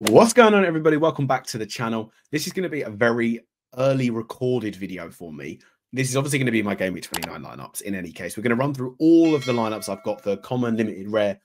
What's going on, everybody? Welcome back to the channel. This is going to be a very early recorded video for me. This is obviously going to be my Game Week 29 lineups. In any case, we're going to run through all of the lineups I've got for common, limited, rare,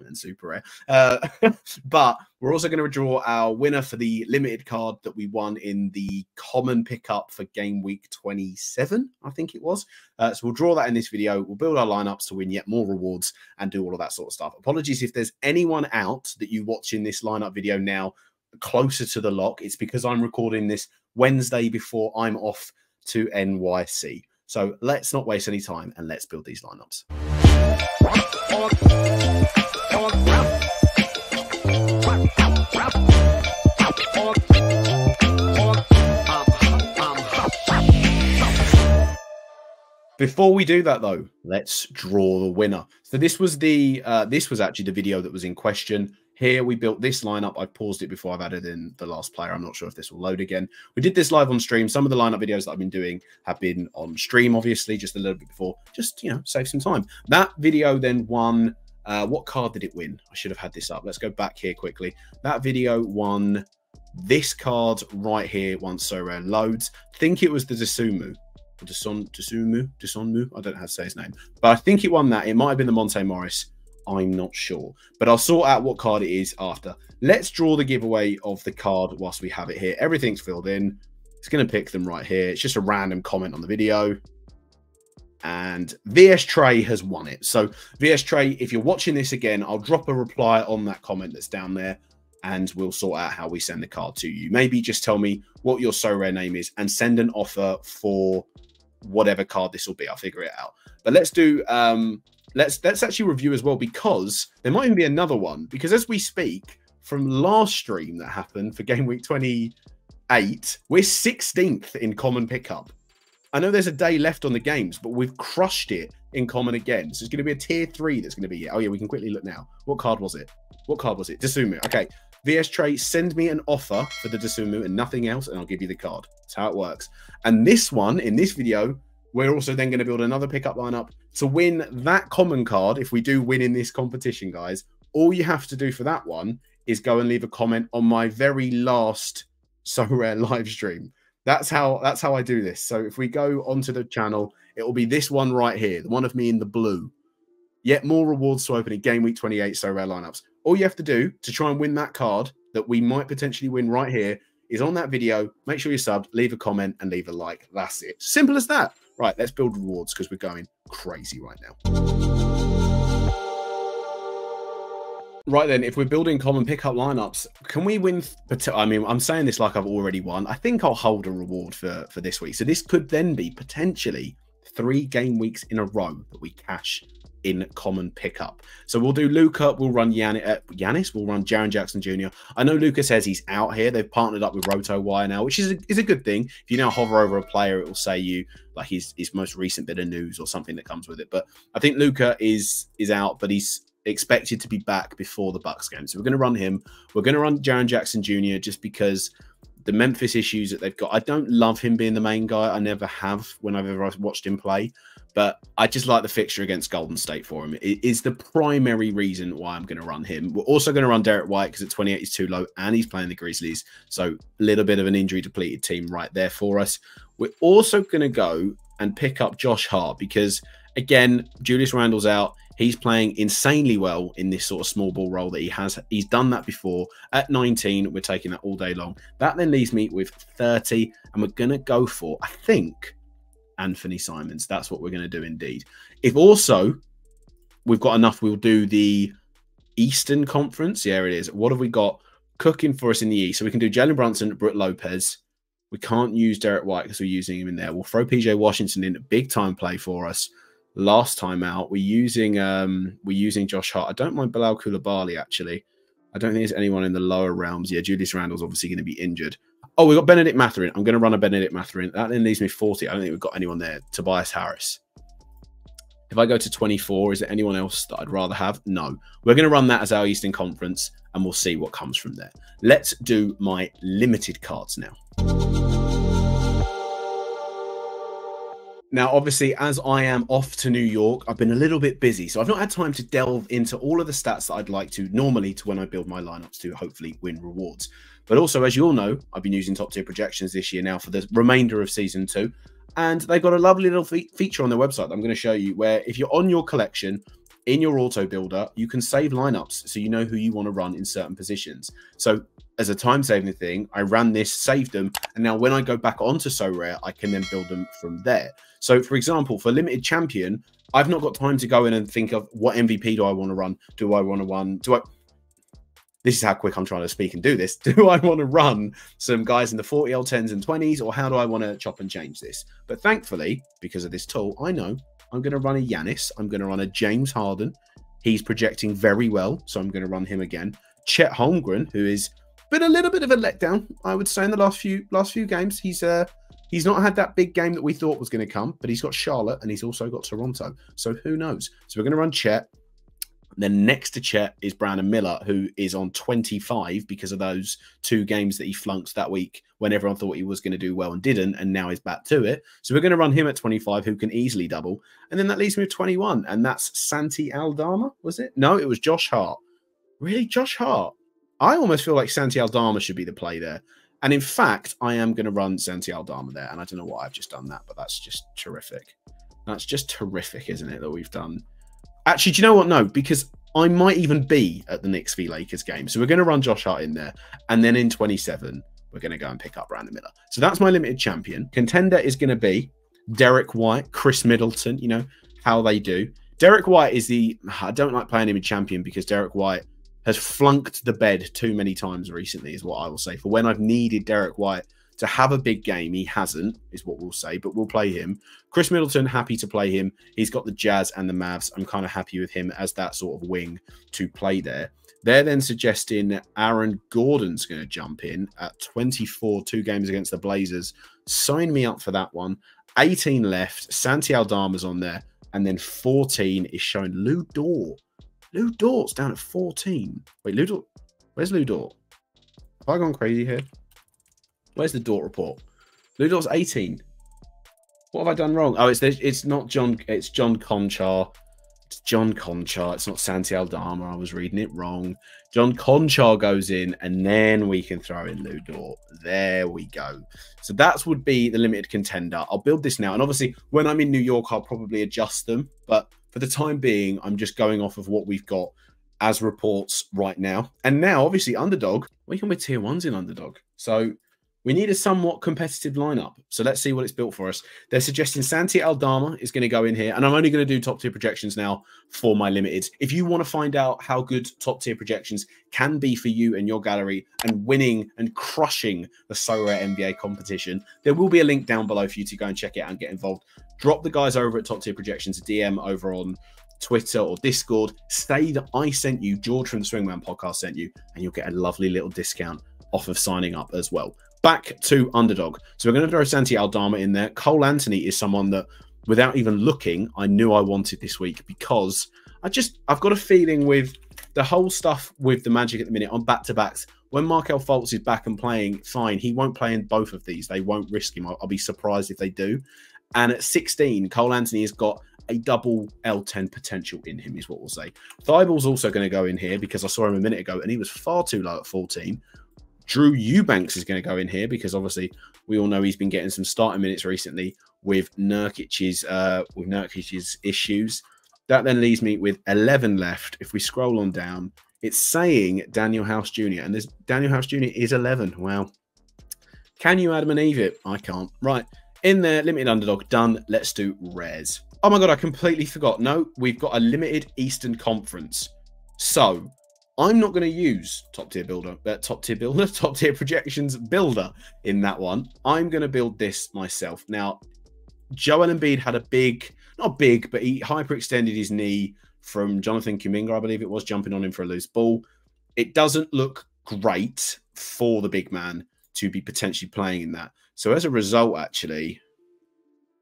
and super rare. Uh, but we're also going to draw our winner for the limited card that we won in the common pickup for game week 27, I think it was. Uh, so we'll draw that in this video. We'll build our lineups to win yet more rewards and do all of that sort of stuff. Apologies if there's anyone out that you watch in this lineup video now closer to the lock. It's because I'm recording this Wednesday before I'm off to NYC. So let's not waste any time and let's build these lineups. Before we do that, though, let's draw the winner. So this was the uh, this was actually the video that was in question. Here we built this lineup. I paused it before I've added in the last player. I'm not sure if this will load again. We did this live on stream. Some of the lineup videos that I've been doing have been on stream, obviously, just a little bit before, just you know, save some time. That video then won. Uh, what card did it win? I should have had this up. Let's go back here quickly. That video won this card right here once Sorare loads. I think it was the Desumu. Deson Desumu Desonmu. I don't know how to say his name, but I think it won that. It might have been the Monte Morris. I'm not sure, but I'll sort out what card it is after. Let's draw the giveaway of the card whilst we have it here. Everything's filled in. It's going to pick them right here. It's just a random comment on the video. And VS Trey has won it. So, VS Trey, if you're watching this again, I'll drop a reply on that comment that's down there and we'll sort out how we send the card to you. Maybe just tell me what your Sorare name is and send an offer for whatever card this will be. I'll figure it out. But let's do um let's let's actually review as well because there might even be another one because as we speak from last stream that happened for game week 28 we're 16th in common pickup i know there's a day left on the games but we've crushed it in common again so it's going to be a tier three that's going to be oh yeah we can quickly look now what card was it what card was it Desumu. okay VS Trey, send me an offer for the Desumu and nothing else, and I'll give you the card. That's how it works. And this one, in this video, we're also then going to build another pickup lineup to win that common card. If we do win in this competition, guys, all you have to do for that one is go and leave a comment on my very last Sorare live stream. That's how that's how I do this. So if we go onto the channel, it will be this one right here, the one of me in the blue. Yet more rewards to open in game week 28 Sorare lineups. All you have to do to try and win that card that we might potentially win right here is on that video. Make sure you're subbed, leave a comment, and leave a like. That's it. Simple as that. Right, let's build rewards because we're going crazy right now. Right then, if we're building common pickup lineups, can we win? I mean, I'm saying this like I've already won. I think I'll hold a reward for for this week. So this could then be potentially three game weeks in a row that we cash in common pickup. So we'll do Luka, we'll run uh, Giannis, we'll run Jaren Jackson Jr. I know Luka says he's out here. They've partnered up with RotoWire now, which is a, is a good thing. If you now hover over a player, it will say you like his his most recent bit of news or something that comes with it. But I think Luka is is out, but he's expected to be back before the Bucks game. So we're going to run him. We're going to run Jaren Jackson Jr. just because the Memphis issues that they've got. I don't love him being the main guy. I never have when I've ever watched him play but I just like the fixture against Golden State for him. It is the primary reason why I'm going to run him. We're also going to run Derrick White because at 28 is too low and he's playing the Grizzlies. So a little bit of an injury depleted team right there for us. We're also going to go and pick up Josh Hart because, again, Julius Randle's out. He's playing insanely well in this sort of small ball role that he has. He's done that before. At 19, we're taking that all day long. That then leaves me with 30, and we're going to go for, I think, Anthony Simons. That's what we're going to do indeed. If also we've got enough, we'll do the Eastern Conference. Yeah, it is. What have we got cooking for us in the East? So we can do Jalen Brunson, Brook Lopez. We can't use Derrick White because we're using him in there. We'll throw PJ Washington in a big time play for us. Last time out, we're using um we're using Josh Hart. I don't mind Bilal Coulibaly actually. I don't think there's anyone in the lower realms. Yeah, Julius Randle's obviously going to be injured. Oh, we've got Bennedict Mathurin. I'm going to run a Bennedict Mathurin. That then leaves me 40. I don't think we've got anyone there. Tobias Harris. If I go to 24, is there anyone else that I'd rather have? No. We're going to run that as our Eastern Conference, and we'll see what comes from there. Let's do my limited cards now. Now, obviously, as I am off to New York, I've been a little bit busy, so I've not had time to delve into all of the stats that I'd like to normally to when I build my lineups to hopefully win rewards. But also, as you all know, I've been using top tier projections this year now for the remainder of season two. And they've got a lovely little fe feature on their website that I'm going to show you where if you're on your collection in your auto builder, you can save lineups so you know who you want to run in certain positions. So as a time saving thing, I ran this, saved them, and now when I go back onto Sorare, I can then build them from there. So, for example, for limited champion, I've not got time to go in and think of what MVP do I want to run? Do I want to run? Do I? This is how quick I'm trying to speak and do this. Do I want to run some guys in the 40 L10s and 20s, or how do I want to chop and change this? But thankfully, because of this tool, I know I'm going to run a Giannis. I'm going to run a James Harden. He's projecting very well, so I'm going to run him again. Chet Holmgren, who is been a little bit of a letdown, I would say, in the last few last few games. He's uh he's not had that big game that we thought was going to come, but he's got Charlotte and he's also got Toronto. So who knows? So we're going to run Chet. Then next to Chet is Brandon Miller, who is on 25 because of those two games that he flunked that week when everyone thought he was going to do well and didn't, and now he's back to it. So we're going to run him at 25, who can easily double. And then that leaves me with 21, and that's Santi Aldama, was it? No, it was Josh Hart. Really? Josh Hart? I almost feel like Santi Aldama should be the play there. And in fact, I am going to run Santi Aldama there. And I don't know why I've just done that, but that's just terrific. That's just terrific, isn't it, that we've done. Actually, do you know what? No, because I might even be at the Knicks v Lakers game. So we're going to run Josh Hart in there. And then in 27, we're going to go and pick up Brandon Miller. So that's my limited champion. Contender is going to be Derrick White, Khris Middleton, you know, how they do. Derrick White is the, I don't like playing him in champion because Derrick White has flunked the bed too many times recently, is what I will say. For when I've needed Derrick White to have a big game, he hasn't, is what we'll say, but we'll play him. Khris Middleton, happy to play him. He's got the Jazz and the Mavs. I'm kind of happy with him as that sort of wing to play there. They're then suggesting Aaron Gordon's going to jump in at 24, two games against the Blazers. Sign me up for that one. 18 left. Santi Aldama's on there. And then 14 is showing Lu Dort Lu Dort's down at 14. Wait, Lu Dort. Where's Lu Dort? Have I gone crazy here? Where's the Dort report? Lu Dort's 18. What have I done wrong? Oh, it's it's not John. It's John Konchar. It's John Konchar. It's not Santi Aldama. I was reading it wrong. John Konchar goes in, and then we can throw in Lu Dort. There we go. So that would be the limited contender. I'll build this now, and obviously, when I'm in New York, I'll probably adjust them. But for the time being, I'm just going off of what we've got as reports right now. And now, obviously, underdog, we can with tier ones in underdog. So we need a somewhat competitive lineup. So let's see what it's built for us. They're suggesting Santi Aldama is going to go in here. And I'm only going to do top tier projections now for my limited. If you want to find out how good top tier projections can be for you and your gallery and winning and crushing the Sorare NBA competition, there will be a link down below for you to go and check it out and get involved. Drop the guys over at top tier projections, a DM over on Twitter or Discord. Say that I sent you, George from the Swingman podcast sent you, and you'll get a lovely little discount off of signing up as well back to underdog. So we're going to throw Santi Aldama in there. Cole Anthony is someone that, without even looking, I knew I wanted this week because I just I've got a feeling with the whole stuff with the Magic at the minute on back to backs. When Markelle Fultz is back and playing, fine. He won't play in both of these. They won't risk him. I'll, I'll be surprised if they do. And at 16, Cole Anthony has got a double L10 potential in him, is what we'll say. Thybulle's also going to go in here because I saw him a minute ago and he was far too low at 14. Drew Eubanks is going to go in here because obviously we all know he's been getting some starting minutes recently with Nurkic's uh, with Nurkic's issues. That then leaves me with 11 left. If we scroll on down, it's saying Danuel House Jr. and this Danuel House Jr. is 11. Wow. Can you Adam and Eve it? I can't. Right. In there, limited underdog done. Let's do rares. Oh my god, I completely forgot. No, we've got a limited Eastern Conference. So I'm not going to use top tier builder, uh, top tier builder, top tier projections builder in that one. I'm going to build this myself. Now, Joel Embiid had a big, not big, but he hyperextended his knee from Jonathan Kuminga, I believe it was, jumping on him for a loose ball. It doesn't look great for the big man to be potentially playing in that. So as a result, actually,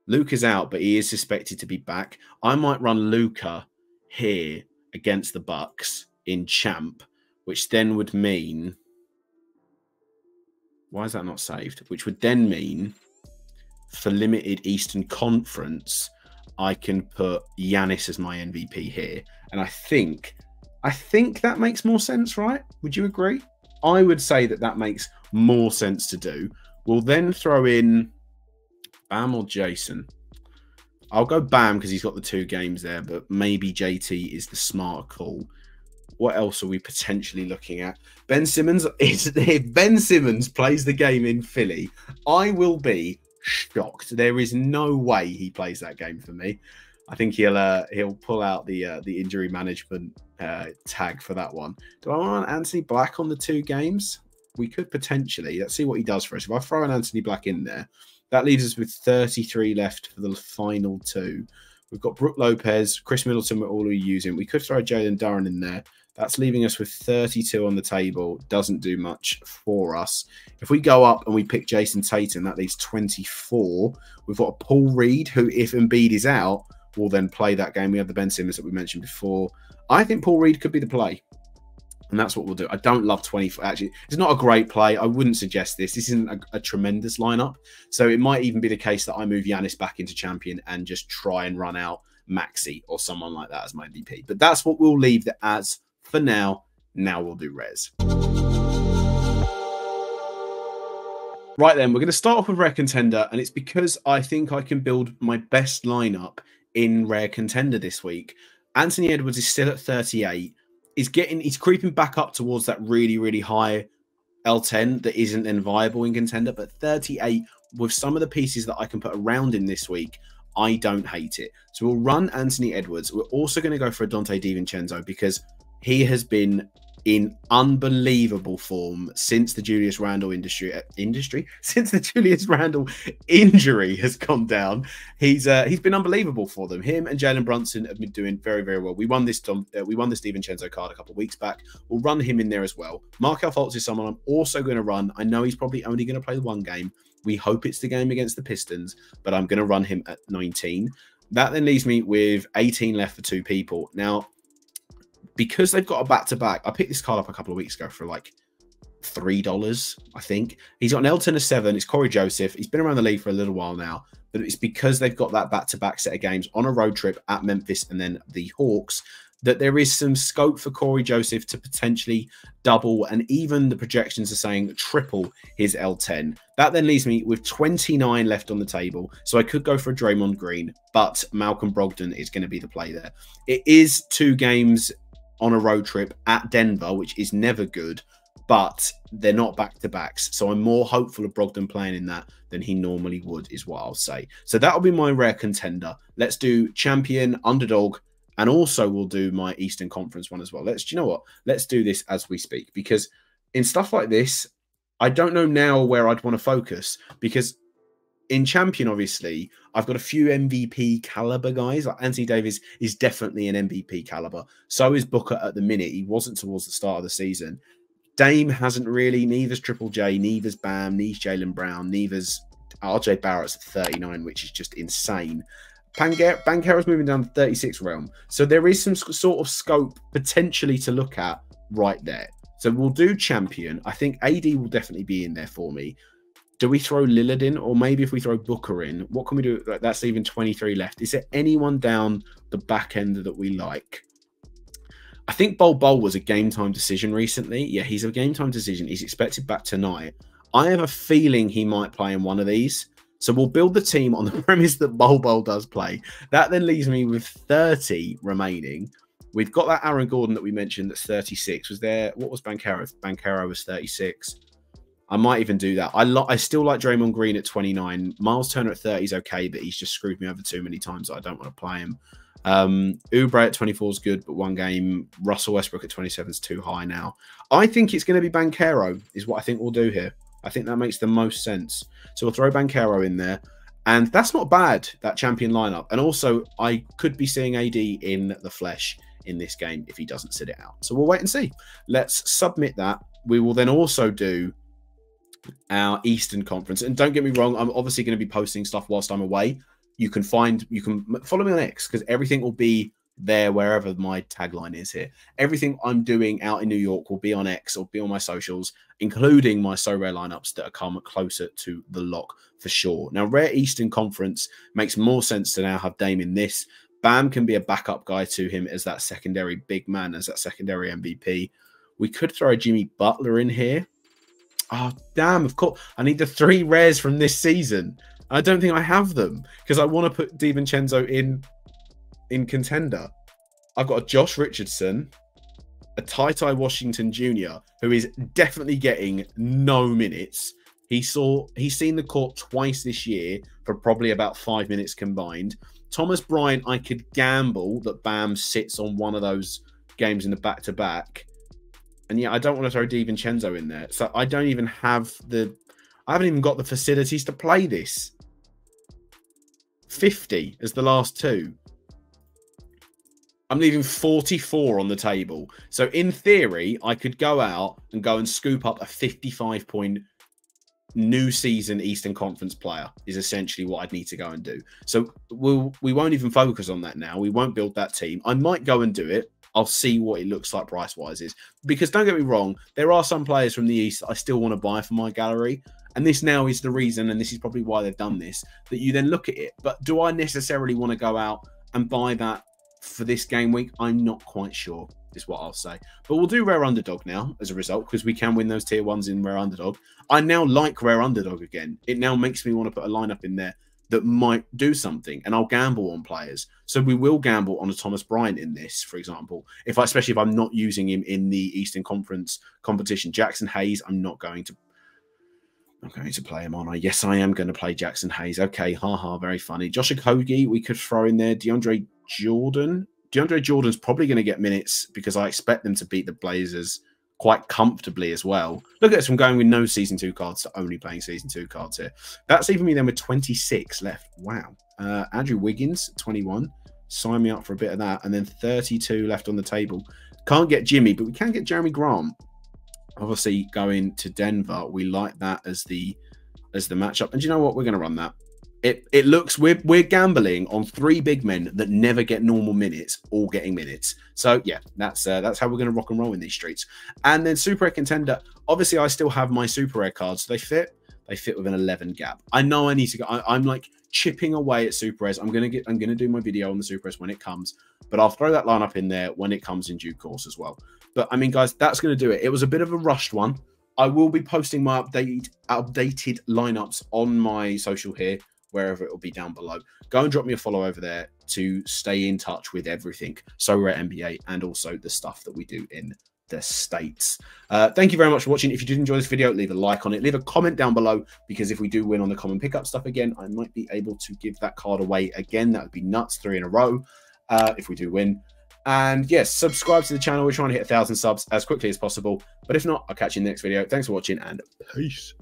Luke is out, but he is suspected to be back. I might run Luka here against the Bucks in champ, which then would mean why is that not saved? Which would then mean for limited Eastern Conference, I can put Giannis as my MVP here. And I think, I think that makes more sense, right? Would you agree? I would say that that makes more sense to do. We'll then throw in Bam or Jayson. I'll go Bam because he's got the two games there, but maybe JT is the smart call. What else are we potentially looking at? Ben Simmons is if Ben Simmons plays the game in Philly, I will be shocked. There is no way he plays that game for me. I think he'll uh, he'll pull out the uh, the injury management uh, tag for that one. Do I want Anthony Black on the two games? We could potentially. Let's see what he does for us. If I throw an Anthony Black in there, that leaves us with 33 left for the final two. We've got Brook Lopez, Khris Middleton, we're all using. We could throw Jalen Duren in there. That's leaving us with 32 on the table. Doesn't do much for us. If we go up and we pick Jayson Tatum, that leaves 24. We've got a Paul Reed, who, if Embiid is out, will then play that game. We have the Ben Simmons that we mentioned before. I think Paul Reed could be the play. And that's what we'll do. I don't love 24. Actually, it's not a great play. I wouldn't suggest this. This isn't a, a tremendous lineup. So it might even be the case that I move Giannis back into champion and just try and run out Maxey or someone like that as my MVP. But that's what we'll leave the as for now. Now we'll do res. Right then, we're going to start off with Rare Contender, and it's because I think I can build my best lineup in Rare Contender this week. Anthony Edwards is still at 38. He's getting, he's creeping back up towards that really, really high L10 that isn't then viable in Contender, but 38 with some of the pieces that I can put around him this week, I don't hate it. So we'll run Anthony Edwards. We're also going to go for a Donte DiVincenzo because he has been in unbelievable form since the Julius Randle industry uh, industry since the Julius Randle injury has gone down. He's uh, he's been unbelievable for them. Him and Jalen Brunson have been doing very very well. We won this uh, we won this DiVincenzo card a couple of weeks back. We'll run him in there as well. Markelle Fultz is someone I'm also going to run. I know he's probably only going to play one game. We hope it's the game against the Pistons, but I'm going to run him at 19. That then leaves me with 18 left for two people. Now, because they've got a back to back, I picked this card up a couple of weeks ago for like three dollars, I think. He's got an L10 of seven. It's Cory Joseph. He's been around the league for a little while now, but it's because they've got that back to back set of games on a road trip at Memphis and then the Hawks that there is some scope for Cory Joseph to potentially double, and even the projections are saying triple his L10. That then leaves me with 29 left on the table. So I could go for a Draymond Green, but Malcolm Brogdon is going to be the play there. It is two games on a road trip at Denver, which is never good, but they're not back to backs. So I'm more hopeful of Brogdon playing in that than he normally would, is what I'll say. So that'll be my rare contender. Let's do champion, underdog, and also we'll do my Eastern Conference one as well. Let's, you know what? Let's do this as we speak because in stuff like this, I don't know now where I'd want to focus because in champion, obviously, I've got a few MVP caliber guys. Like Anthony Davis is definitely an MVP caliber. So is Booker at the minute. He wasn't towards the start of the season. Dame hasn't really. Neither's Triple J. Neither's Bam. Neither's Jaylen Brown. Neither's RJ Barrett's at 39, which is just insane. Banchero's moving down the 36 realm. So there is some sort of scope potentially to look at right there. So we'll do champion. I think AD will definitely be in there for me do we throw Lillard in, or maybe if we throw Booker in, what can we do? That's even 23 left. Is there anyone down the back end that we like? I think Bol Bol was a game time decision recently. Yeah, he's a game time decision. He's expected back tonight. I have a feeling he might play in one of these. So we'll build the team on the premise that Bol Bol does play. That then leaves me with 30 remaining. We've got that Aaron Gordon that we mentioned that's 36. Was there, what was Banchero? Banchero was 36. I might even do that. I lo- I still like Draymond Green at 29. Miles Turner at 30 is okay, but he's just screwed me over too many times. I don't want to play him. Um, Oubre at 24 is good, but one game. Russell Westbrook at 27 is too high now. I think it's going to be Banchero, is what I think we'll do here. I think that makes the most sense. So we'll throw Banchero in there. And that's not bad, that champion lineup. And also, I could be seeing AD in the flesh in this game if he doesn't sit it out. So we'll wait and see. Let's submit that. We will then also do our Eastern Conference. And don't get me wrong, I'm obviously going to be posting stuff whilst I'm away. You can find, you can follow me on X because everything will be there wherever my tagline is here. Everything I'm doing out in New York will be on X or be on my socials, including my Sorare lineups that are come closer to the lock for sure. Now, Rare Eastern Conference makes more sense to now have Dame in this. Bam can be a backup guy to him as that secondary big man, as that secondary MVP. We could throw Jimmy Butler in here. Oh, damn, of course. I need the three rares from this season. I don't think I have them because I want to put DiVincenzo in in contender. I've got a Josh Richardson, a Ty Washington Jr., who is definitely getting no minutes. He saw he's seen the court twice this year for probably about five minutes combined. Thomas Bryant, I could gamble that Bam sits on one of those games in the back to back. And yeah, I don't want to throw DiVincenzo in there. So I don't even have the I haven't even got the facilities to play this. 50 as the last two. I'm leaving 44 on the table. So in theory, I could go out and go and scoop up a 55 point new season Eastern Conference player is essentially what I'd need to go and do. So we'll we won't even focus on that now. We won't build that team. I might go and do it. I'll see what it looks like price wise is because don't get me wrong, there are some players from the East I still want to buy for my gallery. And this now is the reason, and this is probably why they've done this, that you then look at it. But do I necessarily want to go out and buy that for this game week? I'm not quite sure, is what I'll say. But we'll do Rare Underdog now as a result, because we can win those tier ones in Rare Underdog. I now like Rare Underdog again. It now makes me want to put a lineup in there that might do something, and I'll gamble on players. So we will gamble on a Thomas Bryant in this, for example. If I, especially if I'm not using him in the Eastern Conference competition, Jaxson Hayes, I'm not going to I'm going to play him on. I yes, I am going to play Jaxson Hayes. Okay, haha, very funny. Josh Okogie, we could throw in there. DeAndre Jordan. DeAndre Jordan's probably going to get minutes because I expect them to beat the Blazers quite comfortably as well. Look at this from going with no season two cards to only playing season two cards here. That's even me then with 26 left. Wow. Uh, Andrew Wiggins, 21. Sign me up for a bit of that. And then 32 left on the table. Can't get Jimmy, but we can get Jerami Grant obviously going to Denver, we like that as the as the matchup. And you know what? We're going to run that. It it looks we're we're gambling on three big men that never get normal minutes, all getting minutes. So yeah, that's uh, that's how we're going to rock and roll in these streets. And then super rare contender. Obviously, I still have my super rare cards. They fit. They fit with an 11 gap. I know I need to go. I, am like chipping away at super rares. I'm gonna get. I'm gonna do my video on the super rares when it comes, but I'll throw that line up in there when it comes in due course as well. But I mean, guys, that's going to do it. It was a bit of a rushed one. I will be posting my updated updated lineups on my social here, wherever it will be down below. Go and drop me a follow over there to stay in touch with everything Sorare NBA and also the stuff that we do in the states. Uh, thank you very much for watching. If you did enjoy this video, leave a like on it. Leave a comment down below because if we do win on the common pickup stuff again, I might be able to give that card away again. That would be nuts, three in a row. Uh, if we do win. And yes, subscribe to the channel. We're trying to hit a thousand subs as quickly as possible. But if not, I'll catch you in the next video. Thanks for watching and peace.